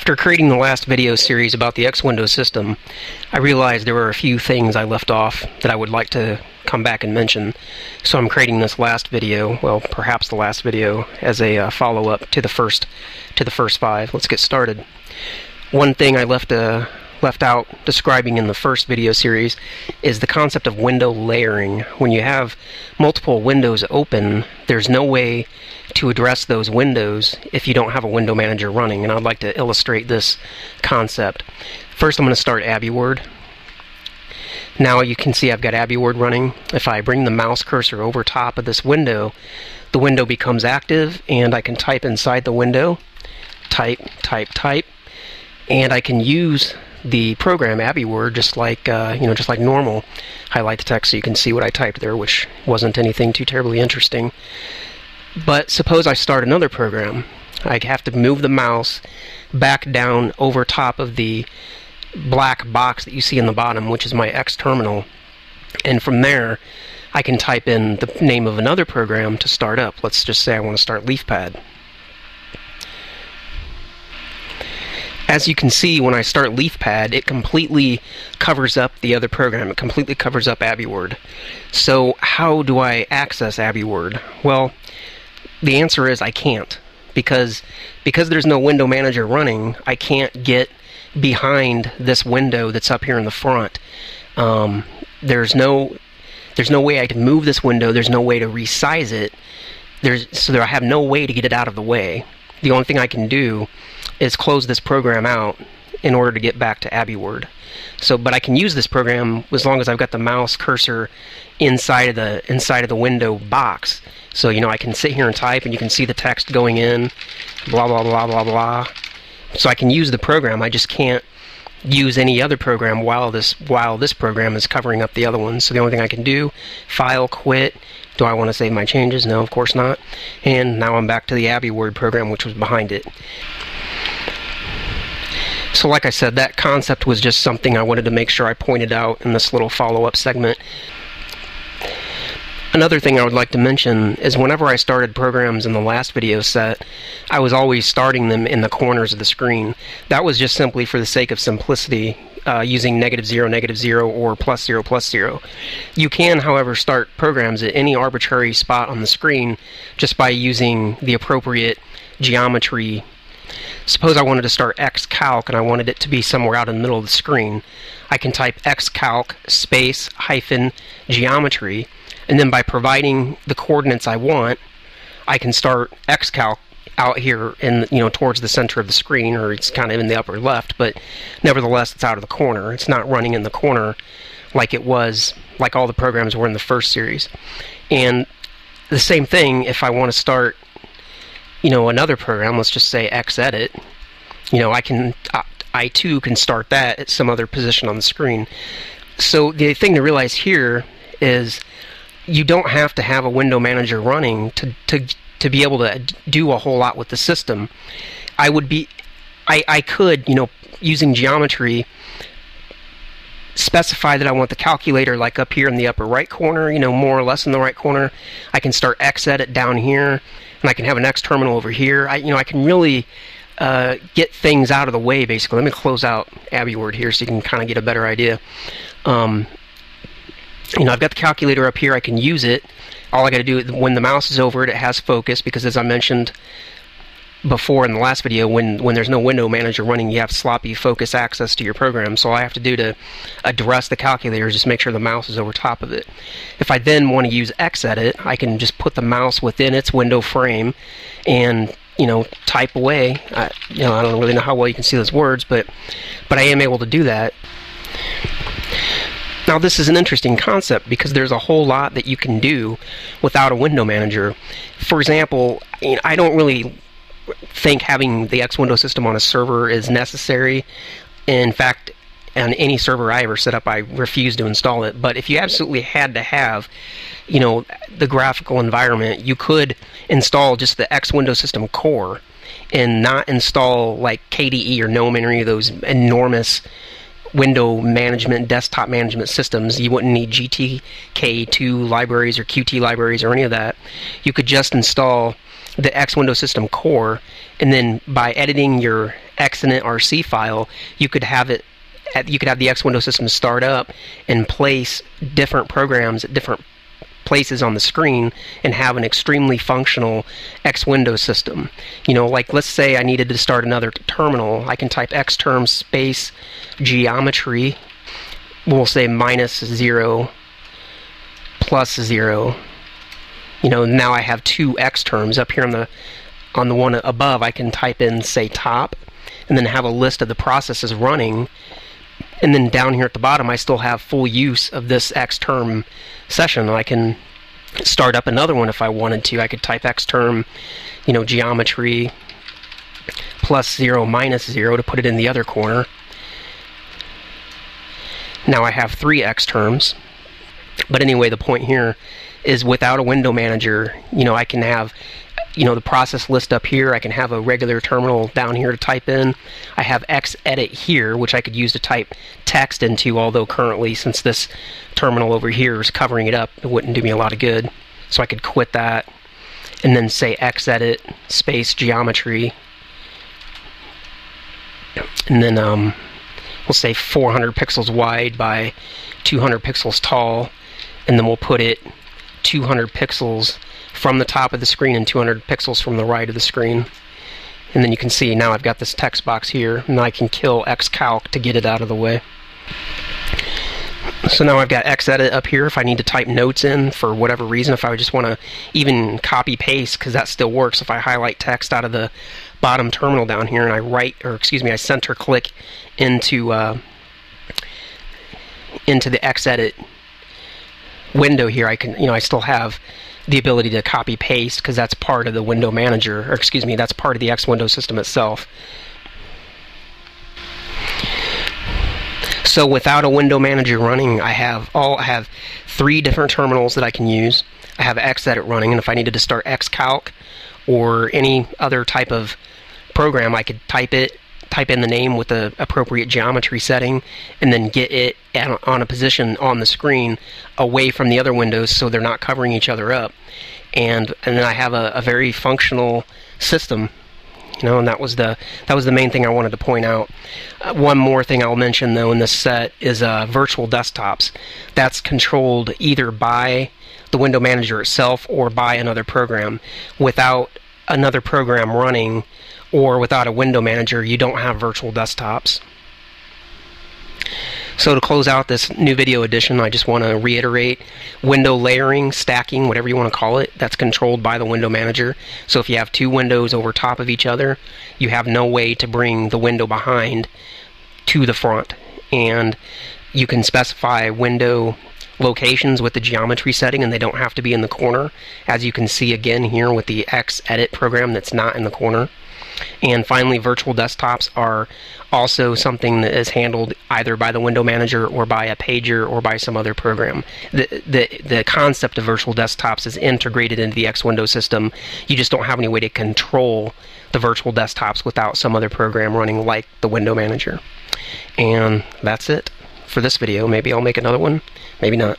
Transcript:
After creating the last video series about the X-Window system, I realized there were a few things I left off that I would like to come back and mention. So I'm creating this last video, well, perhaps the last video, as a uh, follow-up to the first to the first five. Let's get started. One thing I left uh, left out describing in the first video series is the concept of window layering. When you have multiple windows open, there's no way to address those windows if you don't have a window manager running, and I'd like to illustrate this concept. First, I'm going to start AbiWord. Now you can see I've got AbiWord running. If I bring the mouse cursor over top of this window, the window becomes active, and I can type inside the window, type, type, type, and I can use the program AbiWord just like uh, you know just like normal. Highlight the text so you can see what I typed there, which wasn't anything too terribly interesting. But suppose I start another program. I have to move the mouse back down over top of the black box that you see in the bottom, which is my X terminal. And from there, I can type in the name of another program to start up. Let's just say I want to start LeafPad. As you can see, when I start LeafPad, it completely covers up the other program. It completely covers up AbiWord. So how do I access AbiWord? Well, the answer is I can't because because there's no window manager running. I can't get behind this window that's up here in the front. Um, there's no there's no way I can move this window. There's no way to resize it. There's so there I have no way to get it out of the way. The only thing I can do is close this program out in order to get back to AbiWord. So, but I can use this program as long as I've got the mouse cursor inside of the inside of the window box. So you know I can sit here and type, and you can see the text going in, blah blah blah blah blah. So I can use the program. I just can't use any other program while this while this program is covering up the other one. So the only thing I can do, file, quit. Do I want to save my changes? No, of course not. And now I'm back to the AbiWord program, which was behind it. So, like I said, that concept was just something I wanted to make sure I pointed out in this little follow up segment. Another thing I would like to mention is whenever I started programs in the last video set, I was always starting them in the corners of the screen. That was just simply for the sake of simplicity, uh, using negative 0, negative 0, or plus 0, plus 0. You can, however, start programs at any arbitrary spot on the screen just by using the appropriate geometry. Suppose I wanted to start xcalc and I wanted it to be somewhere out in the middle of the screen. I can type xcalc space hyphen geometry and then by providing the coordinates I want, I can start xcalc out here in you know towards the center of the screen or it's kind of in the upper left but nevertheless it's out of the corner it's not running in the corner like it was like all the programs were in the first series and the same thing if I want to start you know another program let's just say xedit you know I can I too can start that at some other position on the screen so the thing to realize here is you don't have to have a window manager running to, to, to be able to do a whole lot with the system. I would be, I, I could, you know, using geometry, specify that I want the calculator like up here in the upper right corner, you know, more or less in the right corner. I can start xedit down here, and I can have an X terminal over here. I, you know, I can really uh, get things out of the way, basically. Let me close out AbiWord here so you can kind of get a better idea. Um, you know, I've got the calculator up here. I can use it. All I got to do when the mouse is over it, it has focus because, as I mentioned before in the last video, when when there's no window manager running, you have sloppy focus access to your program. So all I have to do to address the calculator is just make sure the mouse is over top of it. If I then want to use Xedit, I can just put the mouse within its window frame and you know type away. I, you know I don't really know how well you can see those words, but but I am able to do that. Now, this is an interesting concept because there's a whole lot that you can do without a window manager. For example, I don't really think having the X window system on a server is necessary. In fact, on any server I ever set up, I refuse to install it. But if you absolutely had to have, you know, the graphical environment, you could install just the X window system core and not install like KDE or GNOME or any of those enormous window management, desktop management systems. You wouldn't need GTK2 libraries or Qt libraries or any of that. You could just install the X Window System core, and then by editing your xinitrc file, you could have it you could have the X window system start up and place different programs at different places on the screen and have an extremely functional X window system. You know, like let's say I needed to start another terminal, I can type X xterm space geometry, we'll say minus zero plus zero. You know, now I have two X terms up here on the on the one above. I can type in say top, and then have a list of the processes running. And then down here at the bottom, I still have full use of this X term session. I can start up another one if I wanted to. I could type X term, you know, geometry plus zero minus zero to put it in the other corner. Now I have three X terms. But anyway, the point here is without a window manager, you know, I can have you know the process list up here. I can have a regular terminal down here to type in. I have Xedit here, which I could use to type text into, although currently, since this terminal over here is covering it up, it wouldn't do me a lot of good. So I could quit that and then say Xedit space geometry. And then um, we'll say 400 pixels wide by 200 pixels tall and then we'll put it 200 pixels from the top of the screen and 200 pixels from the right of the screen. And then you can see now I've got this text box here, and I can kill xcalc to get it out of the way. So now I've got xedit up here if I need to type notes in for whatever reason, if I just want to even copy paste, because that still works. If I highlight text out of the bottom terminal down here and I right, or excuse me, I center click into uh, into the xedit window here, I can, you know, I still have the ability to copy paste because that's part of the window manager, or excuse me, that's part of the X window system itself. So without a window manager running, I have all I have three different terminals that I can use. I have Xedit running, and if I needed to start Xcalc or any other type of program, I could type it type in the name with the appropriate geometry setting, and then get it on a position on the screen away from the other windows so they're not covering each other up. And and then I have a, a very functional system you know, and that was the that was the main thing I wanted to point out. Uh, one more thing I'll mention though in this set is uh, virtual desktops. That's controlled either by the window manager itself or by another program. Without another program running, or without a window manager, you don't have virtual desktops. So to close out this new video edition, I just want to reiterate window layering, stacking, whatever you want to call it, that's controlled by the window manager. So if you have two windows over top of each other, you have no way to bring the window behind to the front. And you can specify window locations with the geometry setting and they don't have to be in the corner as you can see again here with the Xedit program that's not in the corner and finally, virtual desktops are also something that is handled either by the window manager or by a pager or by some other program. The, the, the concept of virtual desktops is integrated into the X window system. You just don't have any way to control the virtual desktops without some other program running like the window manager. And that's it for this video. Maybe I'll make another one, maybe not.